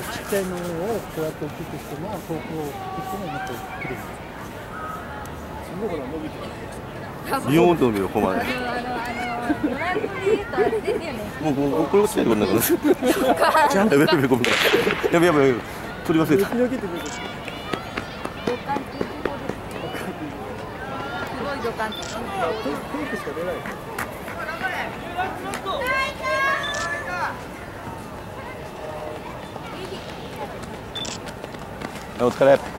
ちゃいのをこうやって大きくしても遠くを行ってももっと綺麗にそのほら伸びてる。ビヨーンと伸びるここまで。あのあのあのドライブで言うもうこうこれ落ちないでこんな感じやべやべごめんやべやべやべ取り忘れた。すすごい土管ってテープしか出ない Noodgreep.